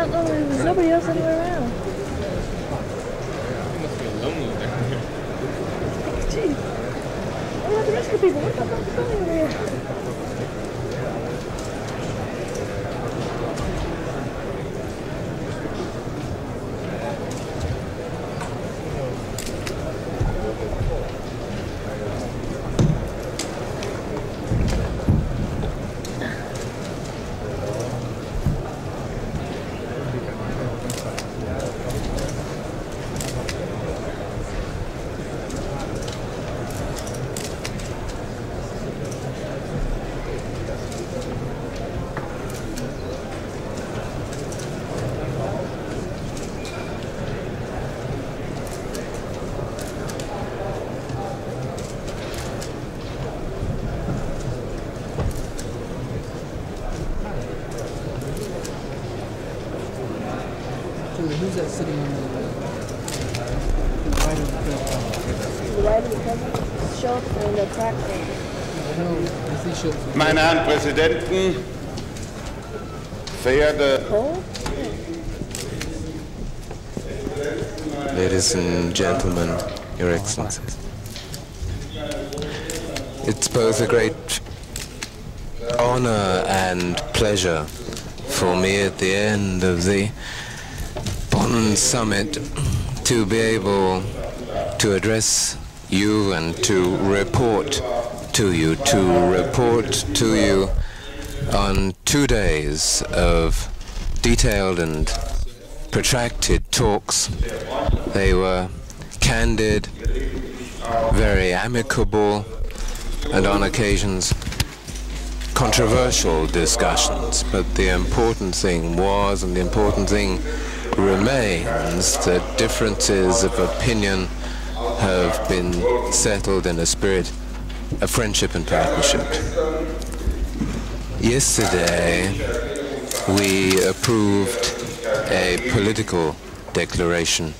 the Yeah, no, there was nobody else anywhere around. It must be lonely there. Jeez. What about the rest of the people? What the fuck is going on over here? Sitting on the, right of the right of the in the. No, Meine Herren Präsidenten, verehrte? Ladies and gentlemen, Your Excellencies. It's both a great honor and pleasure for me at the end of the Bonn summit to be able to address you and to report to you, to report to you on two days of detailed and protracted talks. They were candid, very amicable, and on occasions controversial discussions. But the important thing was, and the important thing remains, that differences of opinion have been settled in a spirit of friendship and partnership. Yesterday, we approved a political declaration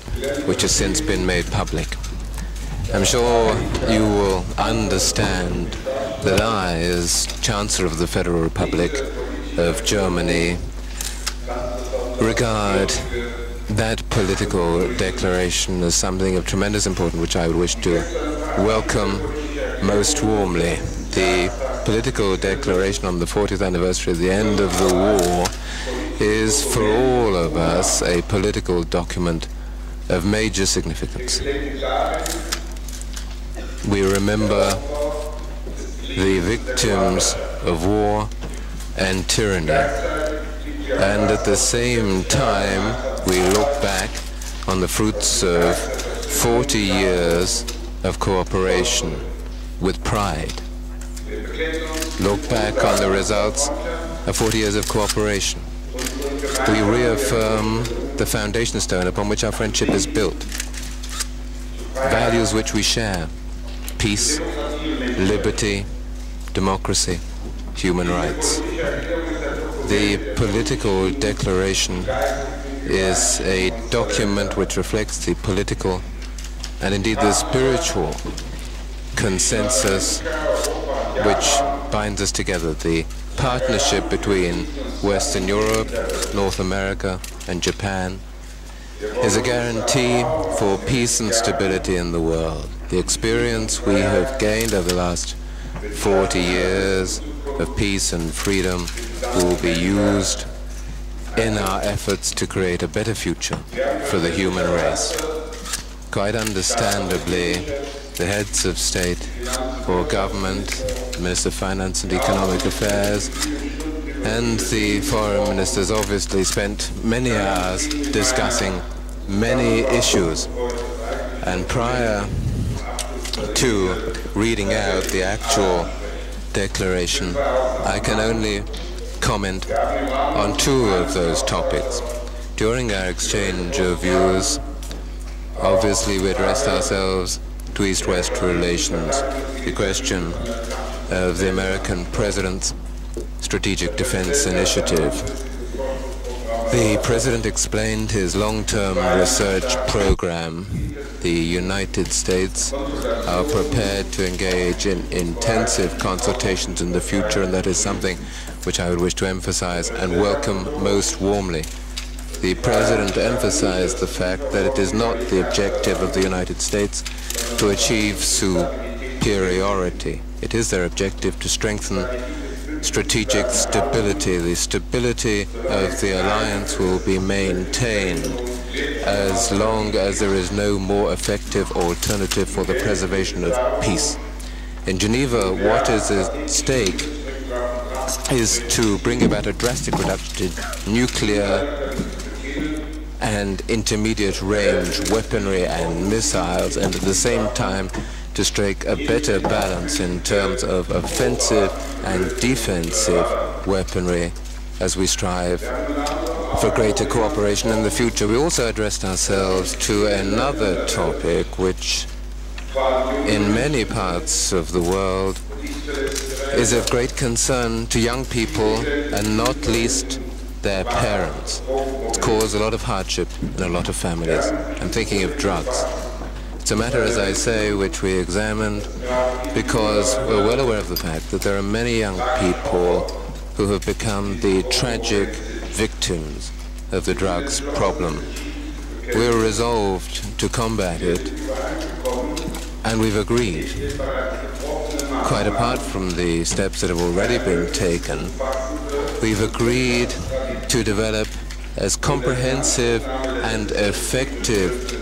which has since been made public. I'm sure you will understand that I, as Chancellor of the Federal Republic of Germany, regard that political declaration as something of tremendous importance which I would wish to welcome most warmly. The political declaration on the 40th anniversary of the end of the war is for all of us a political document of major significance. We remember the victims of war and tyranny. And at the same time, we look back on the fruits of 40 years of cooperation with pride. Look back on the results of 40 years of cooperation. We reaffirm the foundation stone upon which our friendship is built. Values which we share. Peace, liberty, democracy, human rights. The political declaration is a document which reflects the political and indeed the spiritual consensus which binds us together, the partnership between Western Europe, North America and Japan is a guarantee for peace and stability in the world. The experience we have gained over the last 40 years of peace and freedom will be used in our efforts to create a better future for the human race. Quite understandably, the heads of state or government, Minister of Finance and Economic Affairs, and the foreign ministers obviously spent many hours discussing many issues. And prior to reading out the actual declaration, I can only comment on two of those topics. During our exchange of views, obviously we addressed ourselves to East-West relations, the question of the American president's strategic defense initiative. The president explained his long-term research program. The United States are prepared to engage in intensive consultations in the future, and that is something which I would wish to emphasize and welcome most warmly. The President emphasized the fact that it is not the objective of the United States to achieve superiority. It is their objective to strengthen strategic stability. The stability of the alliance will be maintained as long as there is no more effective alternative for the preservation of peace. In Geneva, what is at stake is to bring about a drastic reduction in nuclear and intermediate range weaponry and missiles and at the same time to strike a better balance in terms of offensive and defensive weaponry as we strive for greater cooperation in the future. We also addressed ourselves to another topic which in many parts of the world is of great concern to young people and not least their parents. It's caused a lot of hardship in a lot of families. I'm thinking of drugs. It's a matter, as I say, which we examined because we're well aware of the fact that there are many young people who have become the tragic victims of the drugs problem. We're resolved to combat it and we've agreed quite apart from the steps that have already been taken, we've agreed to develop as comprehensive and effective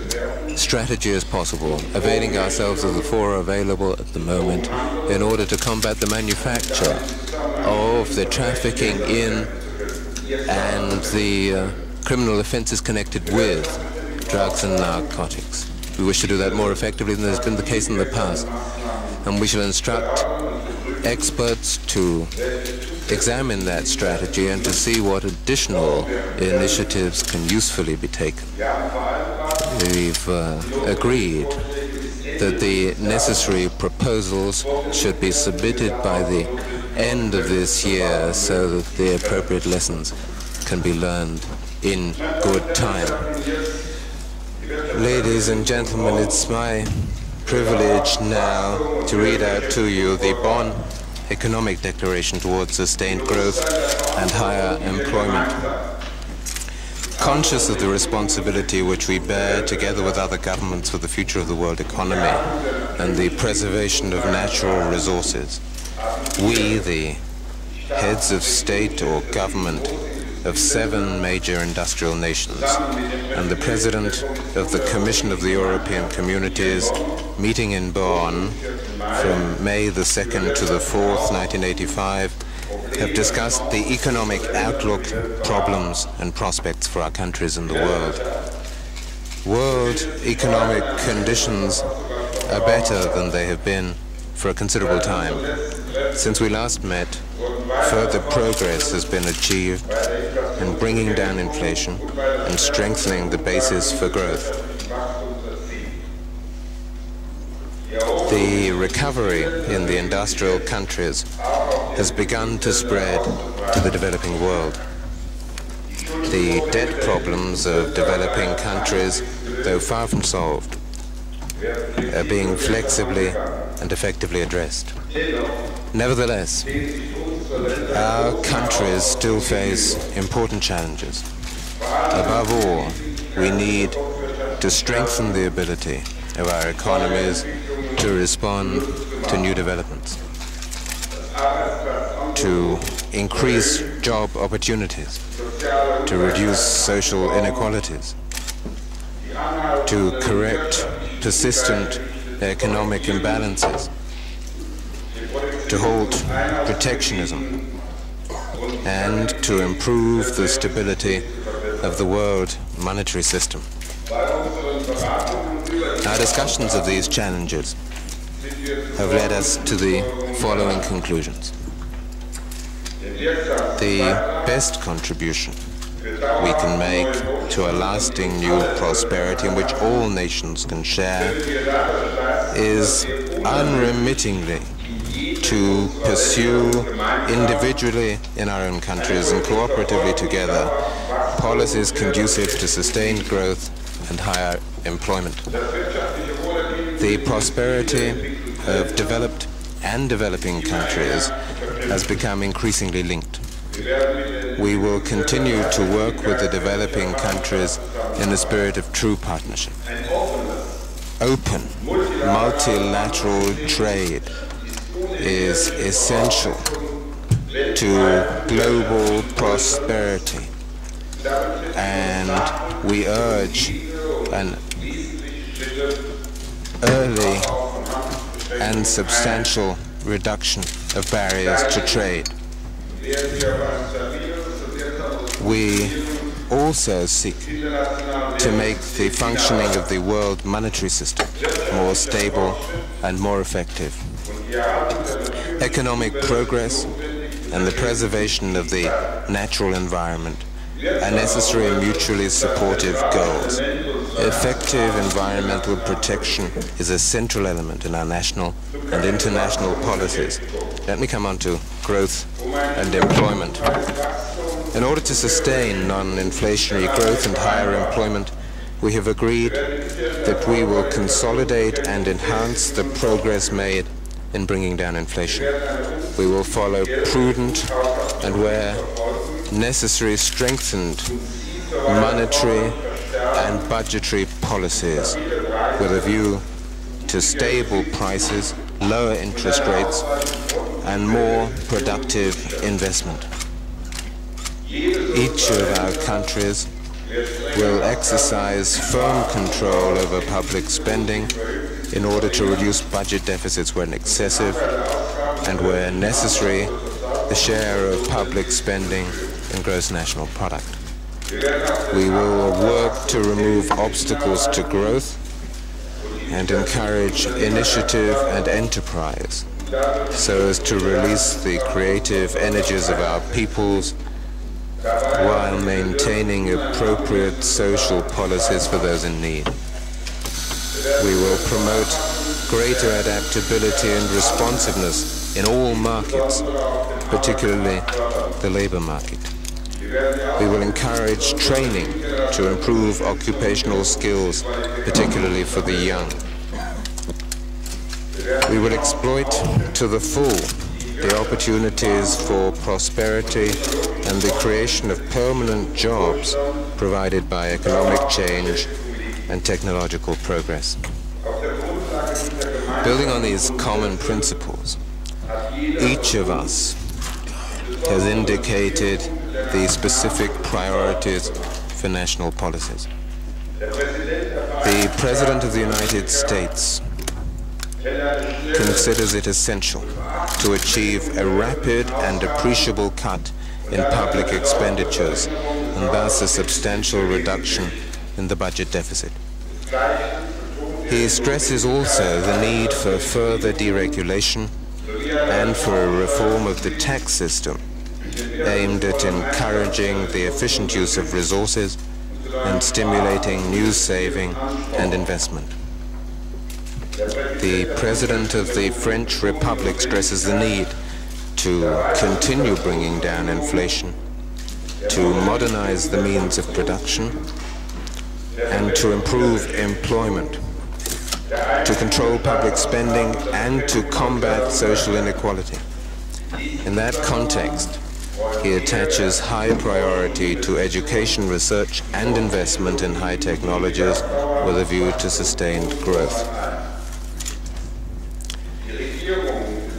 strategy as possible, availing ourselves of the four available at the moment in order to combat the manufacture of the trafficking in and the uh, criminal offenses connected with drugs and narcotics. We wish to do that more effectively than has been the case in the past and we shall instruct experts to examine that strategy and to see what additional initiatives can usefully be taken. We've uh, agreed that the necessary proposals should be submitted by the end of this year so that the appropriate lessons can be learned in good time. Ladies and gentlemen, it's my privilege now to read out to you the Bonn Economic Declaration towards sustained growth and higher employment. Conscious of the responsibility which we bear together with other governments for the future of the world economy and the preservation of natural resources, we, the heads of state or government of seven major industrial nations and the President of the Commission of the European Communities meeting in Bonn from May the 2nd to the 4th, 1985, have discussed the economic outlook, problems and prospects for our countries and the world. World economic conditions are better than they have been for a considerable time. Since we last met, further progress has been achieved in bringing down inflation and strengthening the basis for growth. the recovery in the industrial countries has begun to spread to the developing world. The debt problems of developing countries, though far from solved, are being flexibly and effectively addressed. Nevertheless, our countries still face important challenges. Above all, we need to strengthen the ability of our economies to respond to new developments, to increase job opportunities, to reduce social inequalities, to correct persistent economic imbalances, to halt protectionism, and to improve the stability of the world monetary system. Our discussions of these challenges have led us to the following conclusions. The best contribution we can make to a lasting new prosperity in which all nations can share is unremittingly to pursue individually in our own countries and cooperatively together policies conducive to sustained growth and higher employment. The prosperity of developed and developing countries has become increasingly linked. We will continue to work with the developing countries in the spirit of true partnership. Open, multilateral trade is essential to global prosperity and we urge an early and substantial reduction of barriers to trade. We also seek to make the functioning of the world monetary system more stable and more effective. Economic progress and the preservation of the natural environment are necessary and mutually supportive goals. Effective environmental protection is a central element in our national and international policies. Let me come on to growth and employment. In order to sustain non-inflationary growth and higher employment, we have agreed that we will consolidate and enhance the progress made in bringing down inflation. We will follow prudent and where necessary strengthened monetary and budgetary policies with a view to stable prices, lower interest rates, and more productive investment. Each of our countries will exercise firm control over public spending in order to reduce budget deficits when excessive and where necessary the share of public spending in gross national product. We will work to remove obstacles to growth and encourage initiative and enterprise so as to release the creative energies of our peoples while maintaining appropriate social policies for those in need. We will promote greater adaptability and responsiveness in all markets, particularly the labor market. We will encourage training to improve occupational skills, particularly for the young. We will exploit to the full the opportunities for prosperity and the creation of permanent jobs provided by economic change and technological progress. Building on these common principles, each of us has indicated the specific priorities for national policies. The President of the United States considers it essential to achieve a rapid and appreciable cut in public expenditures and thus a substantial reduction in the budget deficit. He stresses also the need for further deregulation and for a reform of the tax system aimed at encouraging the efficient use of resources and stimulating new saving and investment. The President of the French Republic stresses the need to continue bringing down inflation, to modernize the means of production, and to improve employment, to control public spending, and to combat social inequality. In that context, he attaches high priority to education, research, and investment in high technologies with a view to sustained growth.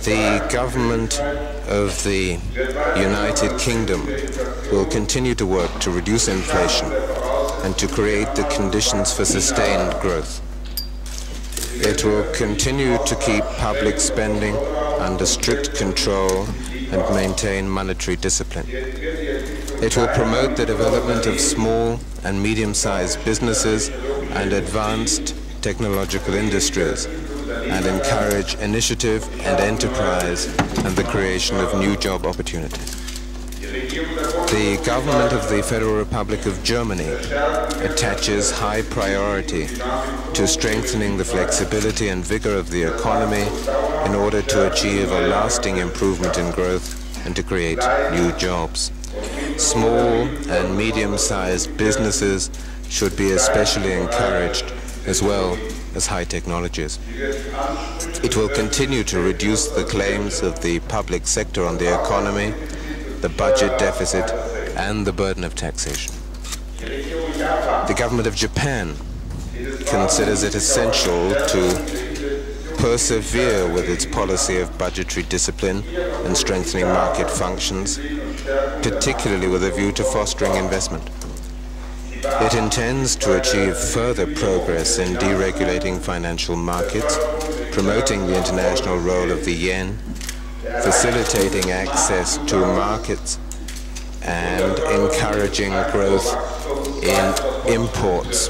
The government of the United Kingdom will continue to work to reduce inflation and to create the conditions for sustained growth. It will continue to keep public spending under strict control and maintain monetary discipline. It will promote the development of small and medium-sized businesses and advanced technological industries and encourage initiative and enterprise and the creation of new job opportunities. The government of the Federal Republic of Germany attaches high priority to strengthening the flexibility and vigor of the economy in order to achieve a lasting improvement in growth and to create new jobs. Small and medium-sized businesses should be especially encouraged as well as high technologies. It will continue to reduce the claims of the public sector on the economy, the budget deficit, and the burden of taxation. The government of Japan considers it essential to persevere with its policy of budgetary discipline and strengthening market functions, particularly with a view to fostering investment. It intends to achieve further progress in deregulating financial markets, promoting the international role of the yen, facilitating access to markets, and encouraging growth in imports.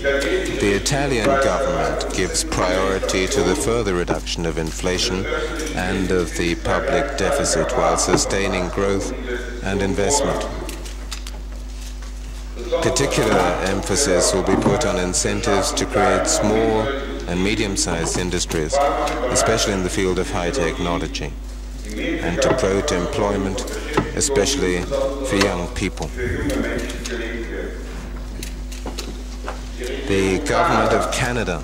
The Italian government gives priority to the further reduction of inflation and of the public deficit while sustaining growth and investment. Particular emphasis will be put on incentives to create small and medium-sized industries, especially in the field of high technology, and to promote employment, especially for young people. The government of Canada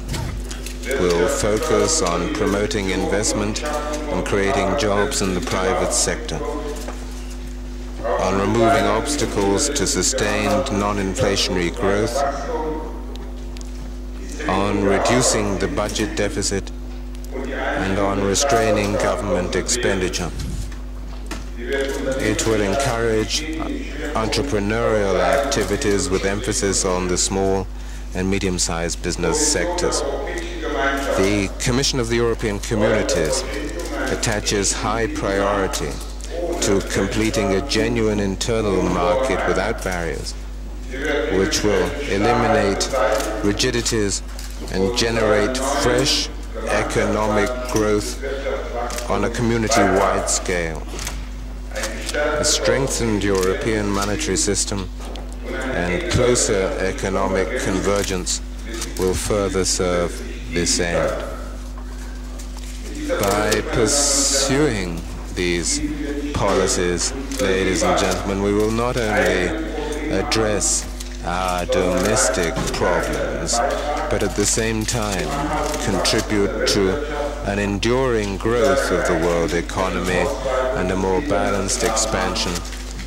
will focus on promoting investment and creating jobs in the private sector on removing obstacles to sustained non-inflationary growth, on reducing the budget deficit, and on restraining government expenditure. It will encourage entrepreneurial activities with emphasis on the small and medium-sized business sectors. The Commission of the European Communities attaches high priority to completing a genuine internal market without barriers, which will eliminate rigidities and generate fresh economic growth on a community-wide scale. A strengthened European monetary system closer economic convergence will further serve this end. By pursuing these policies, ladies and gentlemen, we will not only address our domestic problems, but at the same time contribute to an enduring growth of the world economy and a more balanced expansion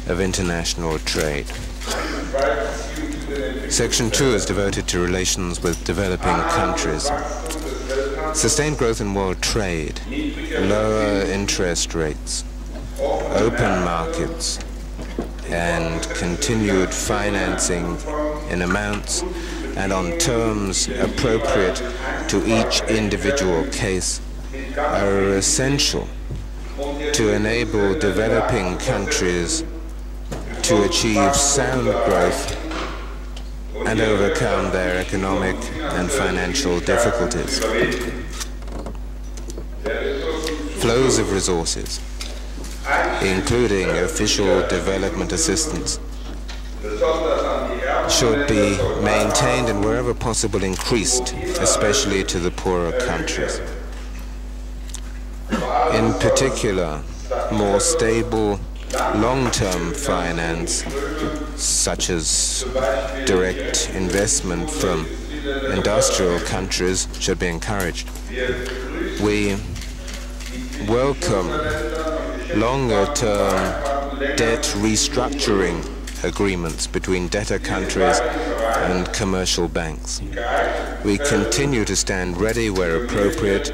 of international trade. Section 2 is devoted to relations with developing countries. Sustained growth in world trade, lower interest rates, open markets, and continued financing in amounts and on terms appropriate to each individual case are essential to enable developing countries to achieve sound growth and overcome their economic and financial difficulties. Flows of resources, including official development assistance, should be maintained and wherever possible increased, especially to the poorer countries. In particular, more stable long-term finance, such as direct investment from industrial countries, should be encouraged. We welcome longer-term debt restructuring agreements between debtor countries and commercial banks. We continue to stand ready where appropriate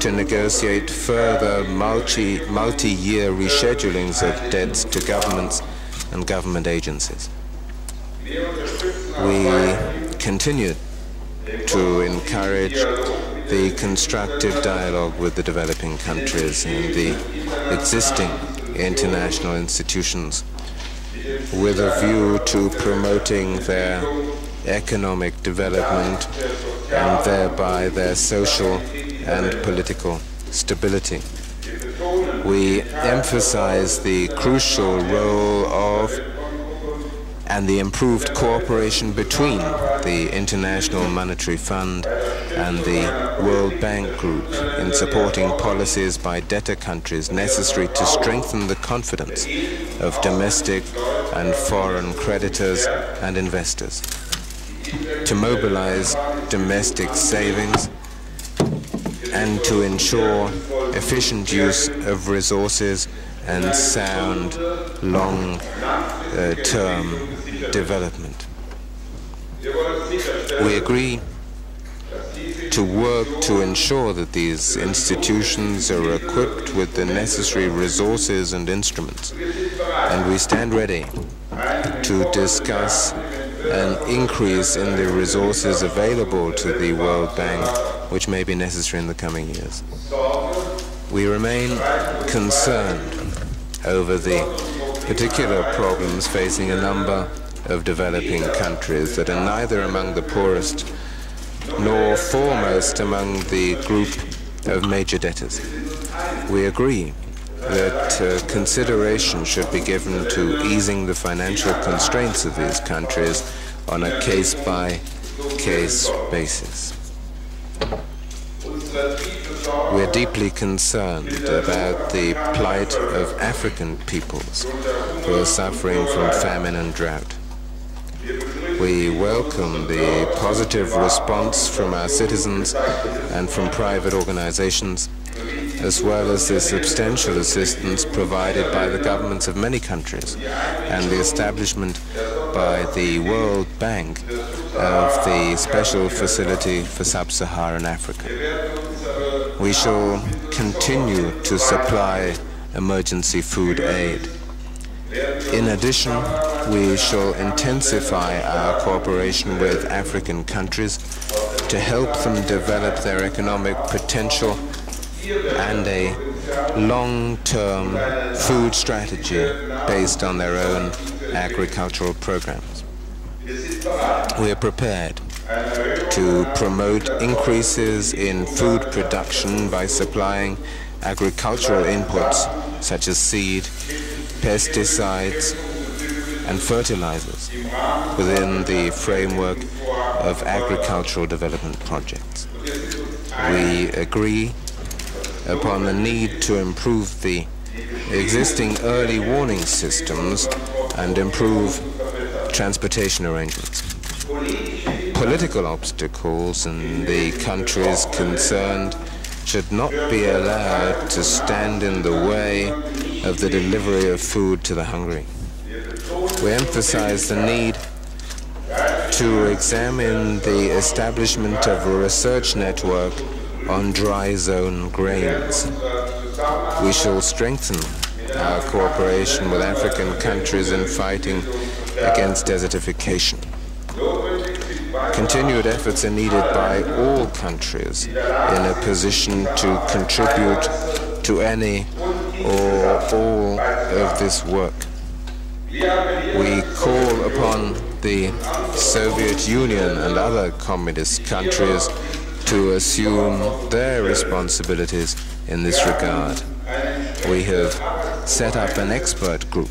to negotiate further multi, multi-year reschedulings of debts to governments and government agencies. We continue to encourage the constructive dialogue with the developing countries and the existing international institutions with a view to promoting their economic development and thereby their social and political stability. We emphasize the crucial role of and the improved cooperation between the International Monetary Fund and the World Bank Group in supporting policies by debtor countries necessary to strengthen the confidence of domestic and foreign creditors and investors, to mobilize domestic savings and to ensure efficient use of resources and sound long-term uh, development. We agree to work to ensure that these institutions are equipped with the necessary resources and instruments, and we stand ready to discuss an increase in the resources available to the World Bank, which may be necessary in the coming years. We remain concerned over the particular problems facing a number of developing countries that are neither among the poorest nor foremost among the group of major debtors. We agree that uh, consideration should be given to easing the financial constraints of these countries on a case-by-case -case basis. We're deeply concerned about the plight of African peoples who are suffering from famine and drought. We welcome the positive response from our citizens and from private organizations, as well as the substantial assistance provided by the governments of many countries and the establishment by the World Bank of the Special Facility for Sub-Saharan Africa. We shall continue to supply emergency food aid. In addition, we shall intensify our cooperation with African countries to help them develop their economic potential and a long-term food strategy based on their own agricultural programs. We are prepared to promote increases in food production by supplying agricultural inputs such as seed, pesticides, and fertilizers within the framework of agricultural development projects. We agree upon the need to improve the existing early warning systems and improve transportation arrangements. Political obstacles in the countries concerned should not be allowed to stand in the way of the delivery of food to the hungry. We emphasize the need to examine the establishment of a research network on dry zone grains. We shall strengthen our cooperation with African countries in fighting against desertification. Continued efforts are needed by all countries in a position to contribute to any or all of this work. We call upon the Soviet Union and other communist countries to assume their responsibilities in this regard. We have set up an expert group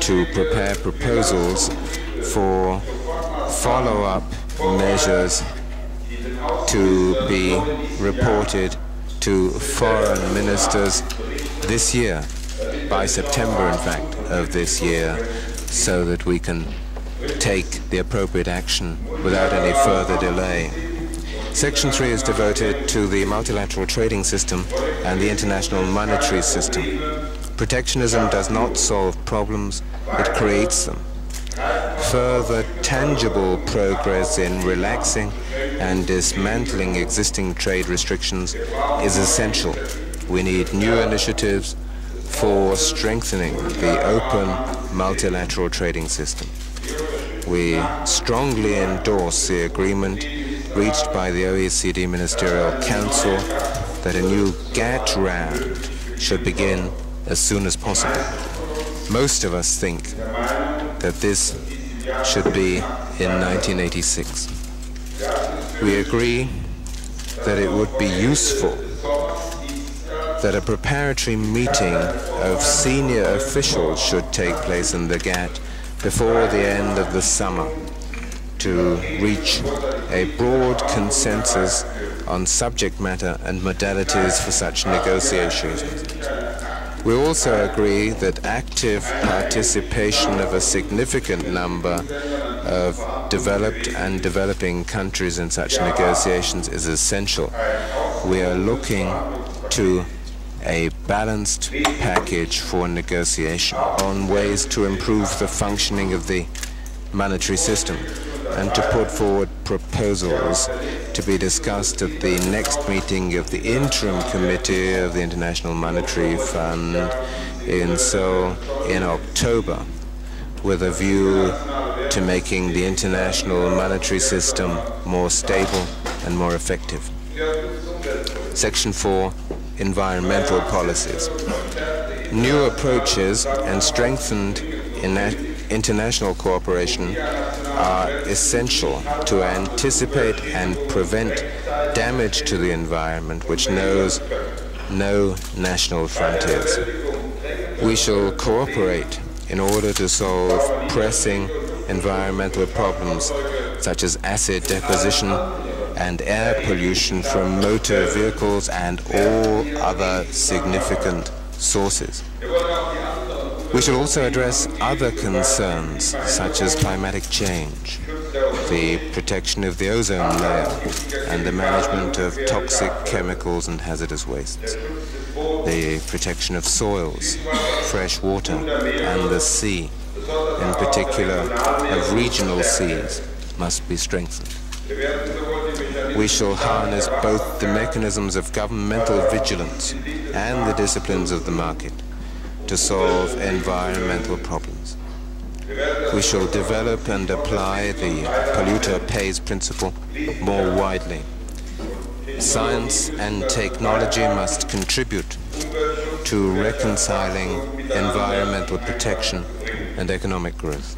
to prepare proposals for follow-up measures to be reported to foreign ministers this year, by September in fact of this year, so that we can take the appropriate action without any further delay. Section 3 is devoted to the multilateral trading system and the international monetary system. Protectionism does not solve problems, it creates them. Further tangible progress in relaxing and dismantling existing trade restrictions is essential. We need new initiatives for strengthening the open multilateral trading system. We strongly endorse the agreement reached by the OECD Ministerial Council that a new GATT round should begin as soon as possible. Most of us think that this should be in 1986. We agree that it would be useful that a preparatory meeting of senior officials should take place in the GATT before the end of the summer to reach a broad consensus on subject matter and modalities for such negotiations. We also agree that active participation of a significant number of developed and developing countries in such negotiations is essential. We are looking to a balanced package for negotiation on ways to improve the functioning of the monetary system and to put forward proposals to be discussed at the next meeting of the interim committee of the International Monetary Fund in Seoul in October with a view to making the international monetary system more stable and more effective. Section 4 Environmental Policies. New approaches and strengthened international cooperation are essential to anticipate and prevent damage to the environment which knows no national frontiers. We shall cooperate in order to solve pressing environmental problems such as acid deposition and air pollution from motor vehicles and all other significant sources. We should also address other concerns, such as climatic change, the protection of the ozone layer, and the management of toxic chemicals and hazardous wastes. The protection of soils, fresh water, and the sea, in particular of regional seas, must be strengthened. We shall harness both the mechanisms of governmental vigilance and the disciplines of the market to solve environmental problems. We shall develop and apply the polluter pays principle more widely. Science and technology must contribute to reconciling environmental protection and economic growth.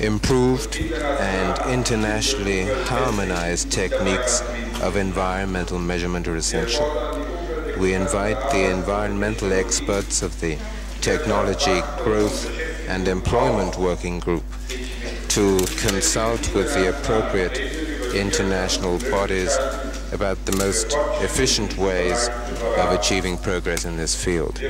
Improved and internationally harmonized techniques of environmental measurement are essential we invite the environmental experts of the Technology Growth and Employment Working Group to consult with the appropriate international bodies about the most efficient ways of achieving progress in this field.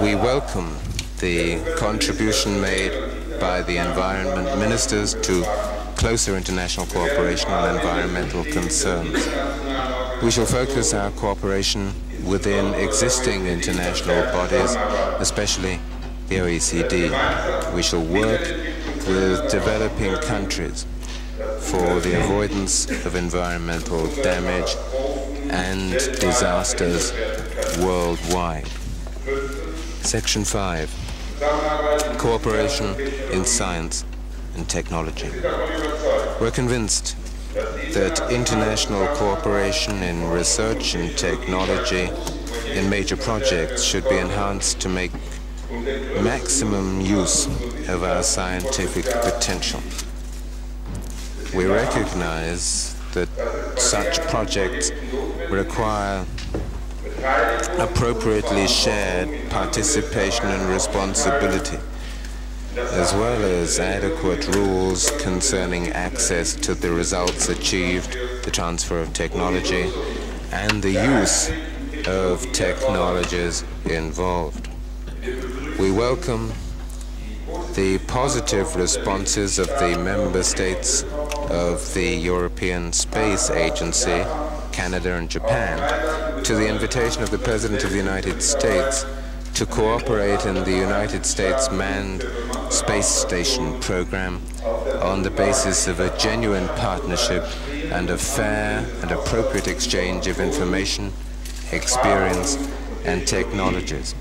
We welcome the contribution made by the environment ministers to closer international cooperation on environmental concerns. We shall focus our cooperation within existing international bodies, especially the OECD. We shall work with developing countries for the avoidance of environmental damage and disasters worldwide. Section 5. Cooperation in science and technology. We're convinced that international cooperation in research and technology in major projects should be enhanced to make maximum use of our scientific potential. We recognize that such projects require appropriately shared participation and responsibility as well as adequate rules concerning access to the results achieved, the transfer of technology, and the use of technologies involved. We welcome the positive responses of the member states of the European Space Agency, Canada and Japan, to the invitation of the President of the United States to cooperate in the United States manned space station program on the basis of a genuine partnership and a fair and appropriate exchange of information, experience, and technologies.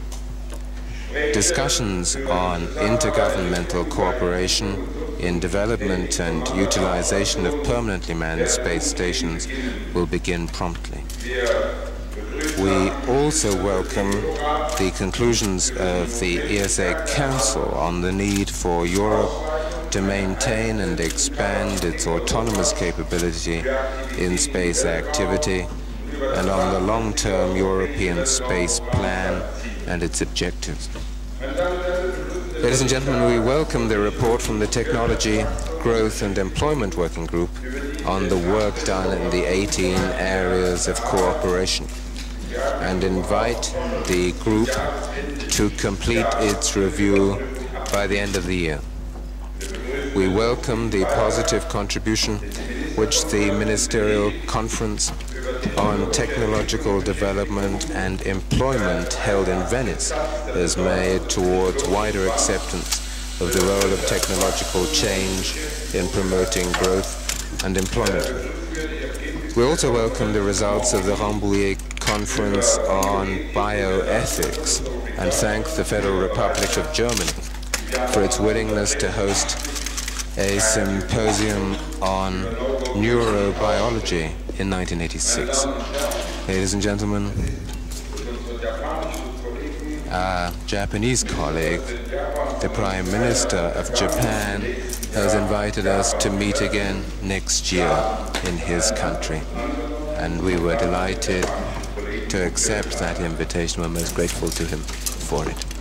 Discussions on intergovernmental cooperation in development and utilization of permanently manned space stations will begin promptly. We also welcome the conclusions of the ESA Council on the need for Europe to maintain and expand its autonomous capability in space activity and on the long-term European space plan and its objectives. Ladies and gentlemen, we welcome the report from the Technology, Growth and Employment Working Group on the work done in the 18 areas of cooperation and invite the group to complete its review by the end of the year. We welcome the positive contribution which the Ministerial Conference on Technological Development and Employment held in Venice has made towards wider acceptance of the role of technological change in promoting growth and employment. We also welcome the results of the Rambouillet Conference on Bioethics and thank the Federal Republic of Germany for its willingness to host a symposium on neurobiology in 1986. Ladies and gentlemen, our Japanese colleague, the Prime Minister of Japan, has invited us to meet again next year in his country. And we were delighted to accept that invitation. We're most grateful to him for it.